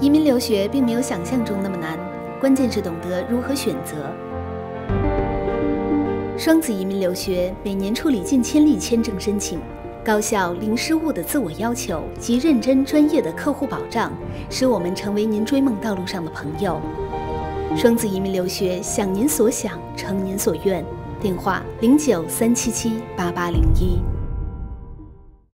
移民留学并没有想象中那么难关键是懂得如何选择？双子移民留学每年处理近千例签证申请高效零失误的自我要求及认真专业的客户保障使我们成为您追梦道路上的朋友。双子移民留学想您所想成您所愿电话零九三七七八八零一。